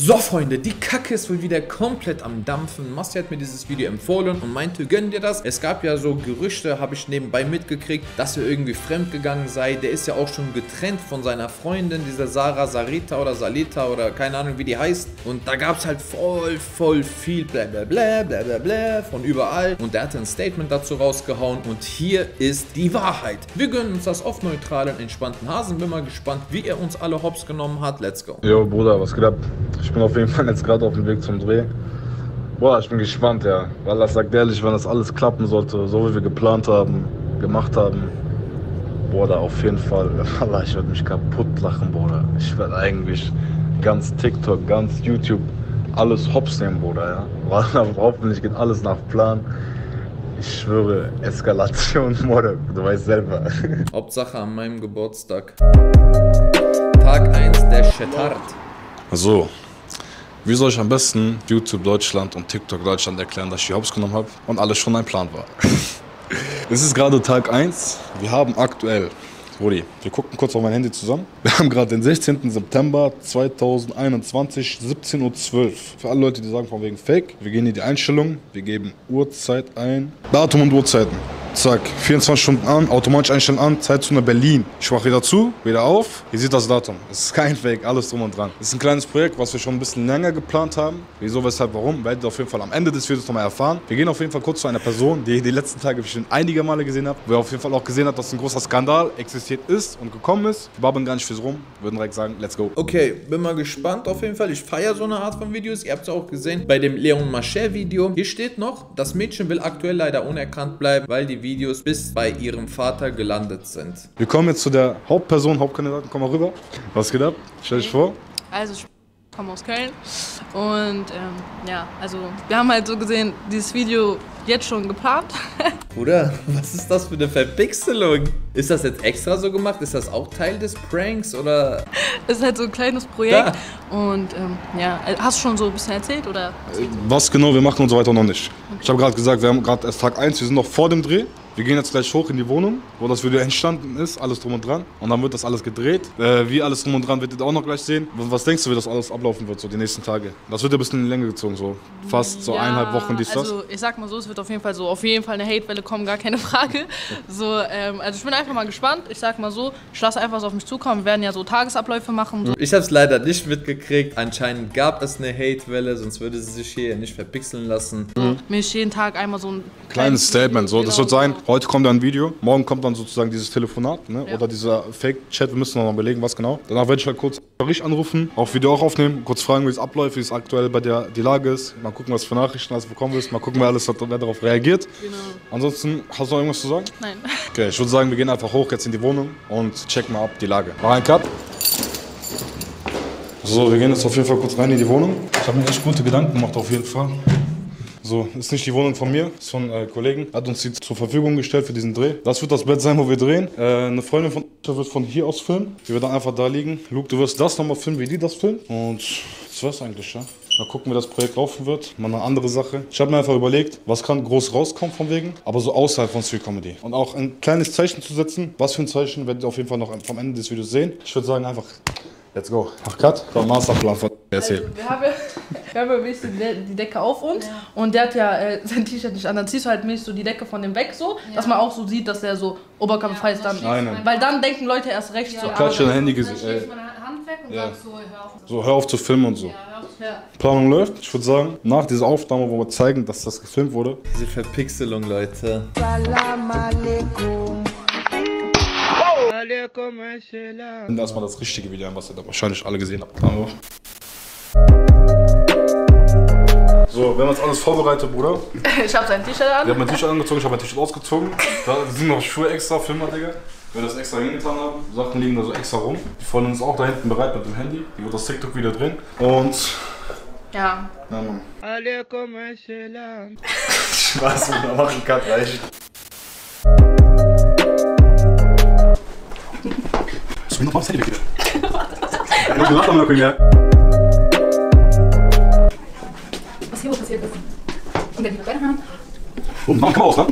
So Freunde, die Kacke ist wohl wieder komplett am Dampfen. Masti hat mir dieses Video empfohlen und meinte, gönn dir das. Es gab ja so Gerüchte, habe ich nebenbei mitgekriegt, dass er irgendwie fremdgegangen sei. Der ist ja auch schon getrennt von seiner Freundin, dieser Sarah Sarita oder Salita oder keine Ahnung wie die heißt. Und da gab es halt voll, voll viel bla bla bla bla bla bla von überall. Und der hatte ein Statement dazu rausgehauen und hier ist die Wahrheit. Wir gönnen uns das auf neutralen, entspannten Hasen. Bin mal gespannt, wie er uns alle hops genommen hat. Let's go. Jo, Bruder, was geht ab? Ich bin auf jeden Fall jetzt gerade auf dem Weg zum Dreh. Boah, ich bin gespannt, ja. Weil das sagt ehrlich, wenn das alles klappen sollte, so wie wir geplant haben, gemacht haben, boah, da auf jeden Fall, Wallah, ich werde mich kaputt lachen, Bruder. Ich werde eigentlich ganz TikTok, ganz YouTube, alles hops nehmen, Bruder, ja. Wallah, hoffentlich geht alles nach Plan. Ich schwöre, Eskalation, Bruder, du weißt selber. Hauptsache an meinem Geburtstag. Tag 1 der Shetard. So, wie soll ich am besten YouTube Deutschland und TikTok Deutschland erklären, dass ich die Hops genommen habe und alles schon ein Plan war? es ist gerade Tag 1. Wir haben aktuell, Rudi, wir gucken kurz auf mein Handy zusammen. Wir haben gerade den 16. September 2021, 17.12 Uhr. Für alle Leute, die sagen von wegen Fake, wir gehen in die Einstellung, wir geben Uhrzeit ein, Datum und Uhrzeiten. Zack, 24 Stunden an, automatisch einstellen an, Zeitzone Berlin. Ich mache wieder zu, wieder auf. Ihr seht das Datum. Es ist kein Fake, alles drum und dran. Es ist ein kleines Projekt, was wir schon ein bisschen länger geplant haben. Wieso, weshalb, warum, werdet ihr auf jeden Fall am Ende des Videos nochmal erfahren. Wir gehen auf jeden Fall kurz zu einer Person, die ich die letzten Tage schon einige Male gesehen habe, wo ihr auf jeden Fall auch gesehen habt, dass ein großer Skandal existiert ist und gekommen ist. Wir babbeln gar nicht fürs rum, würden direkt sagen, let's go. Okay, bin mal gespannt auf jeden Fall. Ich feiere so eine Art von Videos. Ihr habt es auch gesehen bei dem Leon Mascher Video. Hier steht noch, das Mädchen will aktuell leider unerkannt bleiben, weil die Videos bis bei ihrem Vater gelandet sind. Wir kommen jetzt zu der Hauptperson, Hauptkandidaten. Komm mal rüber. Was geht ab? Stell dich vor. Also ich komme aus Köln und ähm, ja, also wir haben halt so gesehen dieses Video jetzt schon geplant. Bruder, was ist das für eine Verpixelung? Ist das jetzt extra so gemacht? Ist das auch Teil des Pranks oder? ist halt so ein kleines Projekt und ähm, ja, hast du schon so ein bisschen erzählt oder? Was genau wir machen und so weiter noch nicht. Ich habe gerade gesagt, wir haben gerade erst Tag 1, wir sind noch vor dem Dreh. Wir gehen jetzt gleich hoch in die Wohnung, wo das Video entstanden ist, alles drum und dran. Und dann wird das alles gedreht. Äh, wie alles drum und dran werdet ihr auch noch gleich sehen. Was denkst du, wie das alles ablaufen wird, so die nächsten Tage? Das wird ja ein bisschen in die Länge gezogen, so fast so Ja, eineinhalb Wochen dies, das. Also ich sag mal so, es wird auf jeden Fall so, auf jeden Fall eine Hatewelle kommen, gar keine Frage. So, ähm, also ich bin einfach mal gespannt. Ich sag mal so, ich lasse einfach so auf mich zukommen. Wir werden ja so Tagesabläufe machen. So. Ich habe es leider nicht mitgekriegt. Anscheinend gab es eine Hatewelle, sonst würde sie sich hier nicht verpixeln lassen. Mir ist jeden Tag einmal so ein Kleines Statement, so. Das Genau, wird sein, heute kommt dann ein Video, morgen kommt dann sozusagen dieses Telefonat, ne? Ja. Oder dieser Fake-Chat, wir müssen noch mal überlegen, was genau. Danach werde ich halt kurz Bericht anrufen, auch Video auch aufnehmen, kurz fragen, wie es abläuft, wie es aktuell bei der die Lage ist. Mal gucken, was für Nachrichten alles bekommen wirst, mal gucken, wer alles wer darauf reagiert. Genau. Ansonsten, hast du noch irgendwas zu sagen? Nein. Okay, ich würde sagen, wir gehen einfach hoch jetzt in die Wohnung und checken mal ab die Lage. Mach einen Cut. So, wir gehen jetzt auf jeden Fall kurz rein in die Wohnung. Ich habe mir echt gute Gedanken gemacht, auf jeden Fall. So, ist nicht die Wohnung von mir, ist von äh, Kollegen. Hat uns die zur Verfügung gestellt für diesen Dreh. Das wird das Bett sein, wo wir drehen. Äh, eine Freundin von uns wird von hier aus filmen. Die wird dann einfach da liegen. Luke, du wirst das nochmal filmen, wie die das filmen. Und das war's eigentlich, ja. Mal gucken, wie das Projekt laufen wird. Mal eine andere Sache. Ich habe mir einfach überlegt, was kann groß rauskommen von wegen, aber so außerhalb von Street Comedy. Und auch ein kleines Zeichen zu setzen. Was für ein Zeichen werdet ihr auf jeden Fall noch vom Ende des Videos sehen. Ich würde sagen einfach, let's go. Mach Cut. Der Masterplan von erzählen. Also, wir haben ja, wir haben ja mäßig die Decke auf uns und der hat ja äh, sein T-Shirt nicht an. Dann ziehst du halt mäßig so die Decke von dem weg so, dass man auch so sieht, dass der so oberkörperfrei ist dann. Nein, nein. Weil dann denken Leute erst recht so. Klatsch dein Handy gesehen. Äh, meine Hand weg und Ja. so, hör auf. so, hör auf zu filmen und so. Ja. Ja. Planung läuft. Ich würde sagen, nach dieser Aufnahme, wo wir zeigen, dass das gefilmt wurde, Diese Verpixelung, Leute. Und erstmal das richtige Video an, was ihr da wahrscheinlich alle gesehen habt. Aber so, wir haben jetzt alles vorbereitet, Bruder. Ich habe sein T-Shirt Wir an. haben mein T-Shirt angezogen, ich habe mein T-Shirt ausgezogen. Da sind noch Schuhe extra, Filmer, Digga. Wir das extra hingetan haben. Sachen liegen da so extra rum. Die Freundin ist auch da hinten bereit mit dem Handy. Die wird das TikTok wieder drehen. Und. Ja. Ja, Mann. Spaß, wir machen Cut, reicht. Du mir noch mal das Handy weg? Ich hab gelacht am Locken, ja. Wohl passiert ist. Und wenn die beide haben, Und dann kann man aus, ne?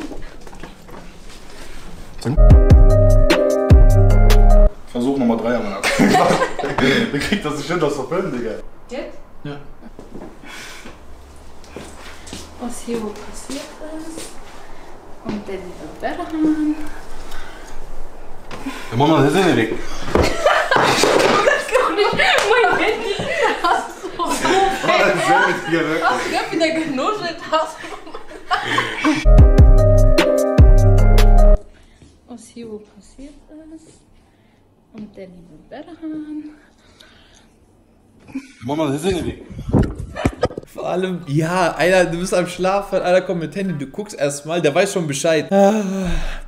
Versuch Nummer 3 am Wie kriegt das nicht hin, das zu filmen, Digga? jetzt? Ja. Was hier wohl passiert ist. Und der liebe Berhan. Mama, das ist ja weg. Mein Handy hast du so Hast du wieder genuschelt? Hast Was hier wohl passiert ist. Und der liebe Berhan. Mama, das ist ja weg. Vor allem, ja, einer, du bist am Schlafen, einer kommt mit Handy, du guckst erstmal, der weiß schon Bescheid. Ah,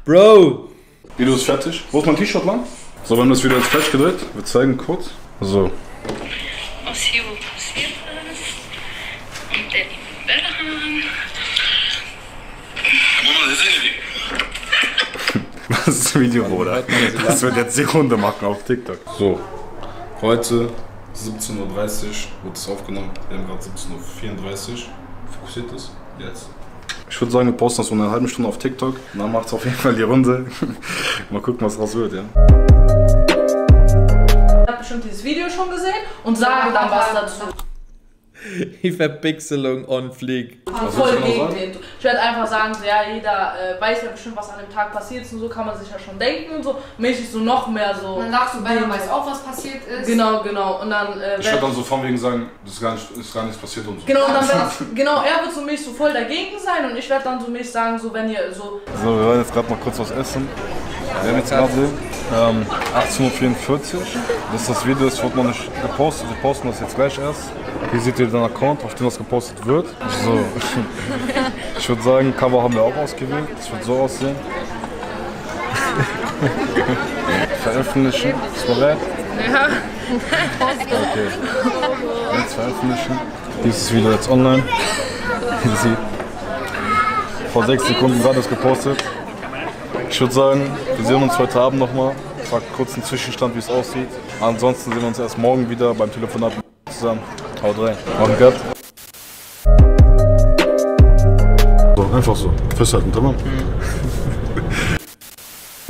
Bro. Video ist fertig. Wo ist mein T-Shirt, Mann? So, wir haben das Video jetzt fertig gedreht. Wir zeigen kurz. So. Hier wohl passiert ist. Und der liebe Berhan. Mama, das ist ja weg. Das ist ein Video, Bruder. Das wird jetzt die Runde machen auf TikTok. So. Heute 17.30 Uhr wird es aufgenommen. Wir haben gerade 17.34 Uhr. Fokussiert es? Jetzt. Ich würde sagen, wir posten das so eine halbe Stunde auf TikTok. Dann macht es auf jeden Fall die Runde. Mal gucken, was raus wird, ja. hat bestimmt dieses Video schon gesehen und sagen dann was dazu. Die Verpixelung on fleek. Was Voll du gegen den. Ich werde einfach sagen, so, ja, jeder äh, weiß ja bestimmt, was an dem Tag passiert ist und so kann man sich ja schon denken und so. Mäßig so noch mehr so. Und dann sagst du, Benno weiß auch, was passiert ist. Genau, genau. Und dann äh, Ich werd- werde dann so von wegen sagen, das ist gar, nicht, ist gar nichts passiert und so. Genau, und dann wird, genau, er wird so mich so voll dagegen sein und ich werde dann so mich sagen, so wenn ihr so So, wir wollen jetzt gerade mal kurz was essen. Wir haben jetzt gerade ähm, 18.44 Uhr. Das ist das Video, das wird noch nicht gepostet. Wir posten das jetzt gleich erst. Hier seht ihr den Account, auf dem das gepostet wird. So. Ich würde sagen, Cover haben wir auch ausgewählt. Das wird so aussehen. Veröffentlichen. Ist bereit? Ja. Okay. Jetzt veröffentlichen. Dieses Video jetzt online. Vor sechs Sekunden gerade das gepostet. Ich würde sagen, wir sehen uns heute Abend nochmal. Ich sag kurz einen Zwischenstand, wie es aussieht. Ansonsten sehen wir uns erst morgen wieder beim Telefonat zusammen. Haut rein. Machen Gott. So, einfach so. Festhalten, tamam.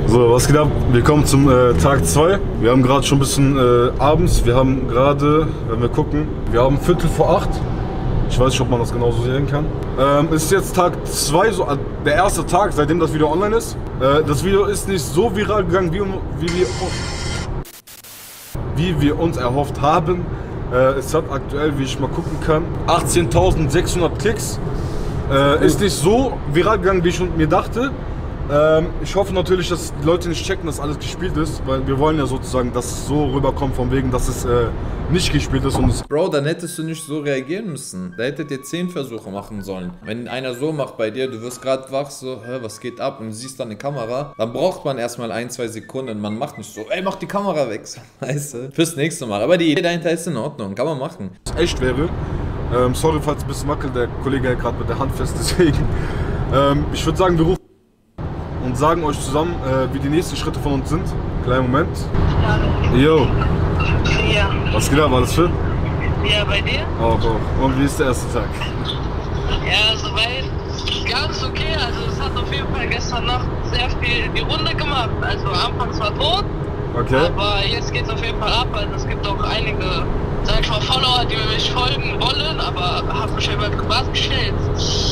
So, was geht ab? Willkommen zum äh, Tag 2. Wir haben gerade schon ein bisschen äh, abends. Wir haben gerade, wenn wir gucken, wir haben Viertel vor acht. Ich weiß nicht, ob man das genauso sehen kann. Ähm, es ist jetzt Tag 2, so, äh, der erste Tag, seitdem das Video online ist. Äh, das Video ist nicht so viral gegangen, wie, wie, wir, wie wir uns erhofft haben. Äh, es hat aktuell, wie ich mal gucken kann, 18.600 Klicks. Äh, ist nicht so viral gegangen, wie ich mir dachte. Ähm, ich hoffe natürlich, dass die Leute nicht checken, dass alles gespielt ist, weil wir wollen ja sozusagen, dass es so rüberkommt, von wegen, dass es äh, nicht gespielt ist und es Bro, dann hättest du nicht so reagieren müssen. Da hättet ihr 10 Versuche machen sollen. Wenn einer so macht bei dir, du wirst gerade wach, so, hä, was geht ab? Und du siehst dann eine Kamera, dann braucht man erstmal ein, zwei Sekunden. Man macht nicht so, ey, mach die Kamera weg, weißt du? Fürs nächste Mal. Aber die Idee dahinter ist in Ordnung, kann man machen. echt wäre. Ähm, sorry, falls ein bisschen wackelt, der Kollege hält gerade mit der Hand fest, deswegen. Ähm, ich würde sagen, wir rufen und sagen euch zusammen, äh, wie die nächsten Schritte von uns sind. Kleinen Moment. Jo, Ja, was geht ab? Alles fit? ja, bei dir? Auch, auch. Und wie ist der erste Tag? Ja, soweit ganz okay. Also es hat auf jeden Fall gestern Nacht sehr viel die Runde gemacht. Also anfangs war tot, Okay. aber jetzt geht es auf jeden Fall ab. Also es gibt auch einige, sag ich mal, Follower, die mich folgen wollen, aber haben mich über privat gestellt.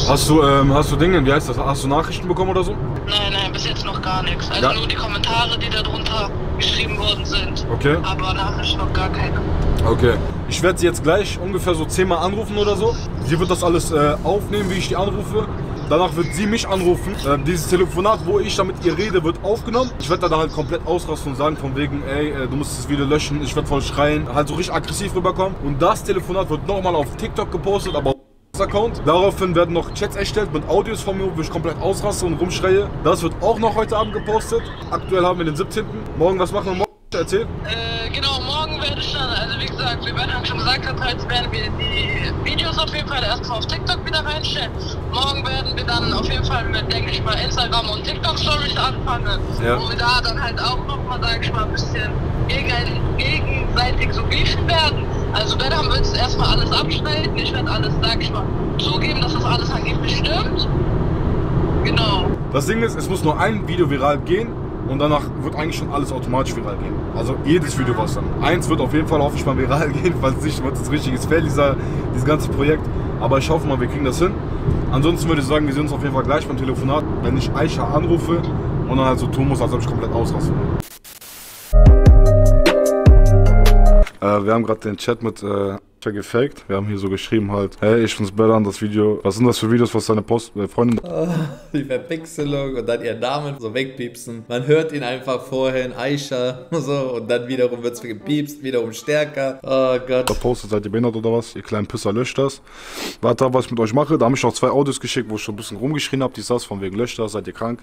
Hast du, ähm, hast du Dinge, wie heißt das? Hast du Nachrichten bekommen oder so? Nein, jetzt noch gar nichts. Also Ja. nur die Kommentare, die da drunter geschrieben worden sind. Okay. Aber Nachrichten noch gar keine. Okay. Ich werde sie jetzt gleich ungefähr so zehnmal anrufen oder so. Sie wird das alles äh, aufnehmen, wie ich die anrufe. Danach wird sie mich anrufen. Äh, dieses Telefonat, wo ich da mit ihr rede, wird aufgenommen. Ich werde da halt komplett ausrasten und sagen von wegen, ey, äh, du musst das Video löschen. Ich werde voll schreien, halt so richtig aggressiv rüberkommen. Und das Telefonat wird nochmal auf TikTok gepostet, aber Account. Daraufhin werden noch Chats erstellt mit Audios von mir, wo ich komplett ausraste und rumschreie. Das wird auch noch heute Abend gepostet. Aktuell haben wir den 17. Morgen, was machen wir morgen? Erzähl. Äh, genau, morgen werde ich dann, also wie gesagt, wie Bernhard schon gesagt hat, heute werden wir die Videos auf jeden Fall erstmal auf TikTok wieder reinstellen. Morgen werden wir dann auf jeden Fall mit, denke ich mal, Instagram und TikTok Stories anfangen. Ja. Wo wir da dann halt auch nochmal, sag ich mal, ein bisschen gegen, gegenseitig so beefen werden. Also Bernhard wird es erstmal alles abschneiden. Ich werde alles, sag ich mal, zugeben, dass das alles angeblich stimmt. Genau. Das Ding ist, es muss nur ein Video viral gehen und danach wird eigentlich schon alles automatisch viral gehen. Also jedes Video was dann. Eins wird auf jeden Fall hoffentlich mal viral gehen, falls nicht, wird es richtiges Fail, dieser, dieses ganze Projekt. Aber ich hoffe mal, wir kriegen das hin. Ansonsten würde ich sagen, wir sehen uns auf jeden Fall gleich beim Telefonat, wenn ich Aisha anrufe und dann halt so tun muss, als ob ich komplett ausraste. Äh, wir haben gerade den Chat mit äh, gefaked. Wir haben hier so geschrieben halt, hey, ich find's besser an das Video. Was sind das für Videos, was deine Post äh, Freundin... Die Verpixelung und dann ihr Namen so wegpiepsen. Man hört ihn einfach vorhin, Aisha, so, und dann wiederum wird's gepiepst, wiederum stärker. Oh Gott. Da postet, seid ihr behindert oder was? Ihr kleinen Pisser löscht das. Warte was ich mit euch mache. Da habe ich noch zwei Audios geschickt, wo ich schon ein bisschen rumgeschrien habe. Die saß von wegen löscht das, seid ihr krank?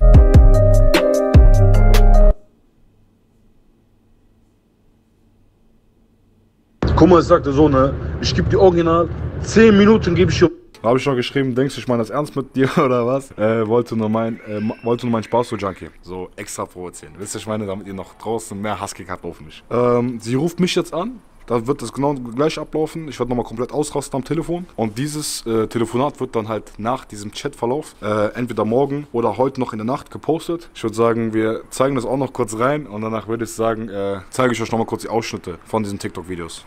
Ich sagte so, ne? Ich gebe dir original 10 Minuten, gebe ich dir. Habe ich noch geschrieben, denkst du, ich meine das ernst mit dir oder was? Äh, wollte nur mein, äh, wollte nur mein Spaß so Junkie. So extra provozieren. Wisst ihr, ich meine, damit ihr noch draußen mehr Husky habt auf mich. Ähm, sie ruft mich jetzt an. Da wird das genau gleich ablaufen. Ich werde nochmal komplett ausrasten am Telefon. Und dieses äh, Telefonat wird dann halt nach diesem Chatverlauf äh, entweder morgen oder heute noch in der Nacht gepostet. Ich würde sagen, wir zeigen das auch noch kurz rein und danach würde ich sagen, äh, zeige ich euch nochmal kurz die Ausschnitte von diesen TikTok-Videos.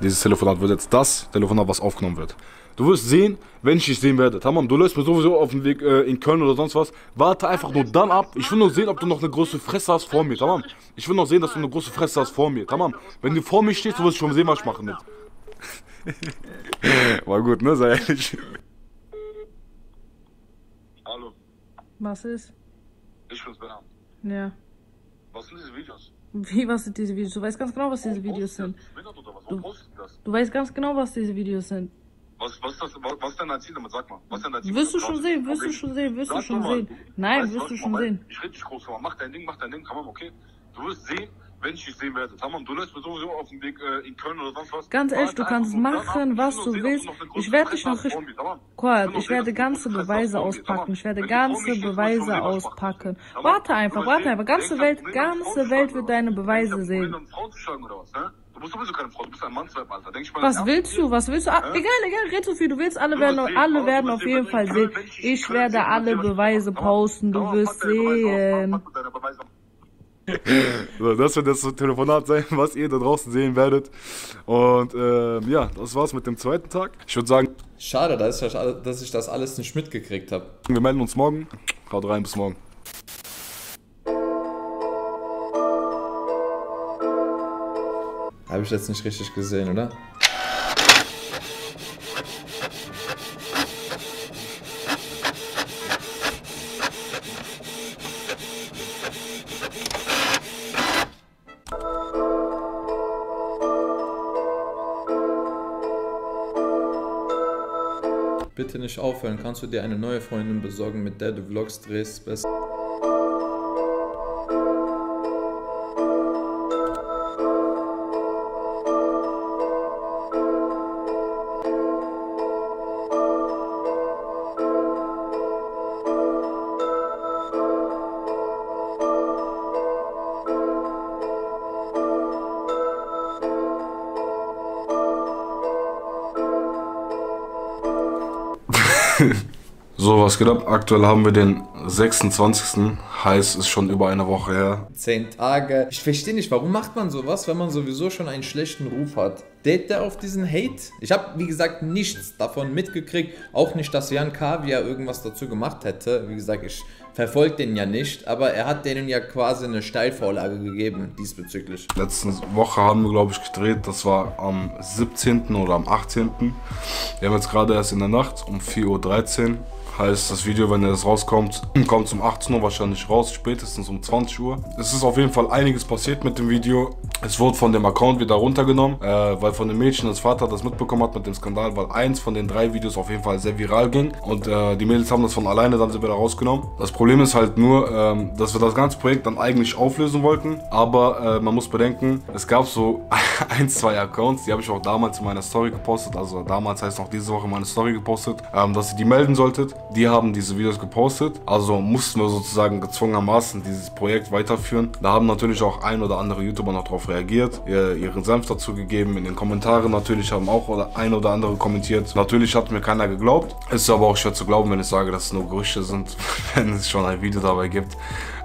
Dieses Telefonat wird jetzt das Telefonat, was aufgenommen wird. Du wirst sehen, wenn ich dich sehen werde. Tamam, du läufst mir sowieso auf dem Weg äh, in Köln oder sonst was. Warte einfach nur dann ab. Ich will nur sehen, ob du noch eine große Fresse hast vor mir. Tamam. Ich will noch sehen, dass du eine große Fresse hast vor mir. Tamam. Wenn du vor mir stehst, du wirst schon sehen, was ich mache mit. War gut, ne? Sei ehrlich. Hallo, Was ist? ich bin's Benham. Ja. Was sind diese Videos? Wie, was sind diese Videos? Du weißt ganz genau, was diese Videos sind. Das? Du weißt ganz genau, was diese Videos sind. Was, was, ist das, was, was ist dein Ziel damit? Sag mal. Was ist dein Ziel? Wirst du schon sehen, wirst du schon sehen, wirst du schon sehen. Nein, Weißt wirst du schon sehen. Ich rede dich groß, aber mach dein Ding, mach dein Ding, tamam, okay? Du wirst sehen, wenn ich dich sehen werde. Tamam, du läufst mir sowieso auf dem Weg äh, in Köln oder sonst was. Ganz ehrlich, du kannst machen, was du willst. Ich werde dich noch richtig. nur ich werde ganze Beweise auspacken. Ich werde ganze Beweise auspacken. Warte einfach, warte einfach. Ganze Welt, ganze Welt wird deine? Beweise sehen. Problem, eine Frau zu schlagen oder was, hä? Du bist sowieso keine Frau, du bist ein Mannsweib, Alter. Denk ich mal Was willst du? Was willst du? Ah, Hä? egal, egal, red so viel. Du willst, alle Du werden, alle werden auf jeden Fall sehen. ich- werde will alle Beweise posten. Du wirst sehen. So, das wird das Telefonat sein, was ihr da draußen sehen werdet. Und äh, ja, das war's mit dem zweiten Tag. Ich würde sagen, Schade, dass ich, das- dass ich das alles nicht mitgekriegt habe. wir melden uns morgen. Haut rein, bis morgen. Habe ich jetzt nicht richtig gesehen, oder? Bitte nicht aufhören. Kannst du dir eine neue Freundin besorgen, mit der du Vlogs drehst? Best So, was geht ab? Aktuell haben wir den 26. Heißt, ist schon über eine Woche her. 10 Tage. Ich verstehe nicht, warum macht man sowas, wenn man sowieso schon einen schlechten Ruf hat? Date der auf diesen Hate? Ich habe, wie gesagt, nichts davon mitgekriegt. Auch nicht, dass Jan Kavia irgendwas dazu gemacht hätte. Wie gesagt, ich verfolge den ja nicht. Aber er hat denen ja quasi eine Steilvorlage gegeben diesbezüglich. Letzte Woche haben wir, glaube ich, gedreht. Das war am 17. oder am 18. Wir haben jetzt gerade erst in der Nacht um 4.13 Uhr. Heißt, das Video, wenn es rauskommt, kommt um 18 Uhr wahrscheinlich raus, spätestens um 20 Uhr. Es ist auf jeden Fall einiges passiert mit dem Video. Es wurde von dem Account wieder runtergenommen, äh, weil von dem Mädchen das Vater das mitbekommen hat mit dem Skandal, weil eins von den drei Videos auf jeden Fall sehr viral ging. Und äh, die Mädels haben das von alleine dann wieder rausgenommen. Das Problem ist halt nur, ähm, dass wir das ganze Projekt dann eigentlich auflösen wollten. Aber äh, man muss bedenken, es gab so ein, zwei Accounts, die habe ich auch damals in meiner Story gepostet. Also damals heißt noch diese Woche in meine Story gepostet, ähm, dass ihr die melden solltet. die haben diese Videos gepostet. Also mussten wir sozusagen gezwungenermaßen dieses Projekt weiterführen. Da haben natürlich auch ein oder andere YouTuber noch darauf reagiert, ihren Senf dazu gegeben. In den Kommentaren natürlich haben auch ein oder andere kommentiert. Natürlich hat mir keiner geglaubt. Ist aber auch schwer zu glauben, wenn ich sage, dass es nur Gerüchte sind, wenn es schon ein Video dabei gibt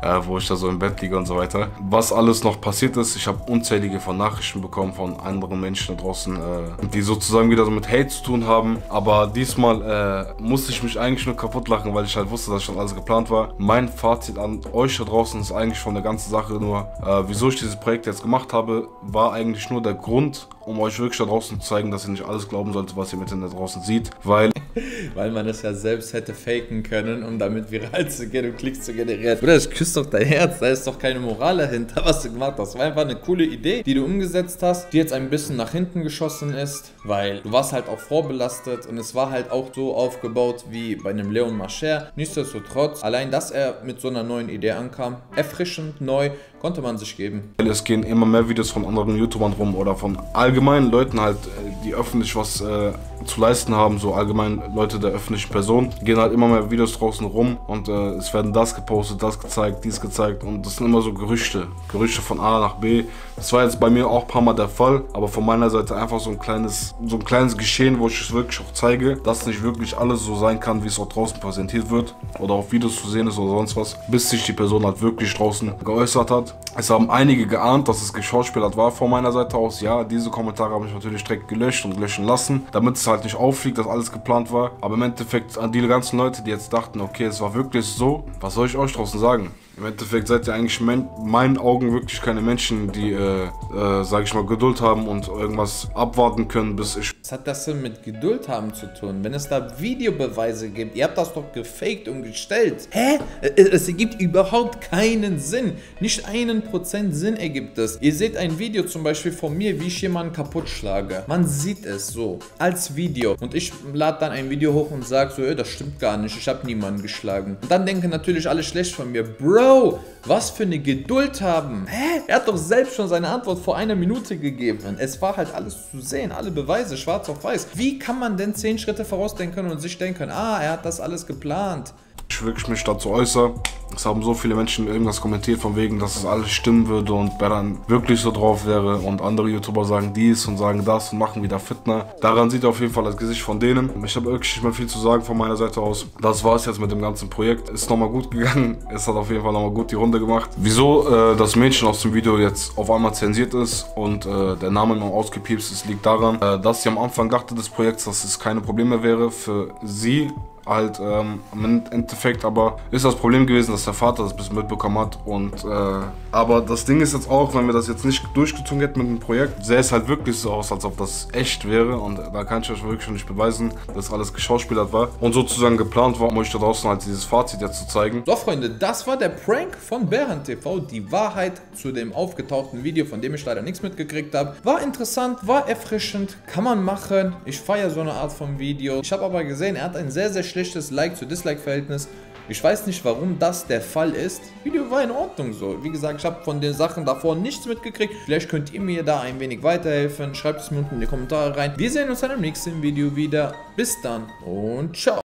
äh, wo ich da so im Bett liege und so weiter. Was alles noch passiert ist, ich habe unzählige von Nachrichten bekommen von anderen Menschen da draußen, äh, die sozusagen wieder so mit Hate zu tun haben. Aber diesmal äh, musste ich mich eigentlich nur kaputt lachen, weil ich halt wusste, dass schon alles geplant war. Mein Fazit an euch da draußen ist eigentlich von der ganzen Sache nur, äh, wieso ich dieses Projekt jetzt gemacht habe, war eigentlich nur der Grund, um euch wirklich da draußen zu zeigen, dass ihr nicht alles glauben solltet, was ihr mit da draußen seht, weil... weil man es ja selbst hätte faken können, um damit viral zu gehen und Klicks zu generieren. Oder es küsst doch dein Herz, da ist doch keine Moral dahinter, was du gemacht hast. War einfach eine coole Idee, die du umgesetzt hast, die jetzt ein bisschen nach hinten geschossen ist, weil du warst halt auch vorbelastet und es war halt auch so aufgebaut wie bei einem Leon Mascher. Nichtsdestotrotz, allein, dass er mit so einer neuen Idee ankam, erfrischend, neu, konnte man sich geben. Es gehen immer mehr Videos von anderen YouTubern rum oder von allgemeinen Leuten halt, äh, die öffentlich was äh, zu leisten haben, so allgemein Leute der öffentlichen Person, gehen halt immer mehr Videos draußen rum und äh, es werden das gepostet, das gezeigt, dies gezeigt und das sind immer so Gerüchte, Gerüchte von A nach B. Das war jetzt bei mir auch ein paar Mal der Fall, aber von meiner Seite einfach so ein kleines, so ein kleines Geschehen, wo ich es wirklich auch zeige, dass nicht wirklich alles so sein kann, wie es auch draußen präsentiert wird oder auf Videos zu sehen ist oder sonst was, bis sich die Person halt wirklich draußen geäußert hat. Es haben einige geahnt, dass es geschauspielert war von meiner Seite aus. Ja, diese Kommentare habe ich natürlich direkt gelöscht und löschen lassen, damit es halt nicht auffliegt, dass alles geplant war. Aber im Endeffekt an die ganzen Leute, die jetzt dachten, okay, es war wirklich so, was soll ich euch draußen sagen? Im Endeffekt seid ihr eigentlich in meinen Augen wirklich keine Menschen, die, äh, äh, sag ich mal, Geduld haben und irgendwas abwarten können, bis ich... Was hat das denn mit Geduld haben zu tun? Wenn es da Videobeweise gibt, ihr habt das doch gefaked und gestellt. Hä? Es ergibt überhaupt keinen Sinn. Nicht einen Prozent Sinn ergibt es. Ihr seht ein Video zum Beispiel von mir, wie ich jemanden kaputt schlage. Man sieht es so, als Video. Und ich lade dann ein Video hoch und sage so, das stimmt gar nicht, ich habe niemanden geschlagen. Und dann denken natürlich alle schlecht von mir, Bro, Bro, was für eine Geduld haben. Hä? Er hat doch selbst schon seine Antwort vor einer Minute gegeben. Es war halt alles zu sehen, alle Beweise, schwarz auf weiß. Wie kann man denn zehn Schritte vorausdenken und sich denken, ah, er hat das alles geplant? Ich wirklich mich dazu äußere. Es haben so viele Menschen irgendwas kommentiert von wegen, dass es alles stimmen würde und wer dann wirklich so drauf wäre und andere YouTuber sagen dies und sagen das und machen wieder Fitner. Daran sieht er auf jeden Fall das Gesicht von denen. Ich habe wirklich nicht mehr viel zu sagen von meiner Seite aus. Das war es jetzt mit dem ganzen Projekt. Ist nochmal gut gegangen. Es hat auf jeden Fall nochmal gut die Runde gemacht. Wieso äh, das Mädchen aus dem Video jetzt auf einmal zensiert ist und äh, der Name immer ausgepiepst ist, liegt daran, äh, dass sie am Anfang dachte des Projekts, dass es keine Probleme wäre für sie halt ähm, im Endeffekt aber ist das Problem gewesen, dass der Vater das ein bisschen mitbekommen hat und äh, aber das Ding ist jetzt auch, wenn wir das jetzt nicht durchgezogen hätten mit dem Projekt, sähe es halt wirklich so aus, als ob das echt wäre und da kann ich euch wirklich schon nicht beweisen, dass alles geschauspielert war und sozusagen geplant war, um euch da draußen halt dieses Fazit jetzt zu zeigen. So Freunde, das war der Prank von Bären TV, die Wahrheit zu dem aufgetauchten Video, von dem ich leider nichts mitgekriegt habe. War interessant, war erfrischend, kann man machen. Ich feiere so eine Art von Video. Ich habe aber gesehen, er hat ein sehr, sehr schlechtes Like-zu-Dislike-Verhältnis. Ich weiß nicht, warum das der Fall ist. Video war in Ordnung so. Wie gesagt, ich habe von den Sachen davor nichts mitgekriegt. Vielleicht könnt ihr mir da ein wenig weiterhelfen. Schreibt es mir unten in die Kommentare rein. Wir sehen uns dann im nächsten Video wieder. Bis dann und ciao.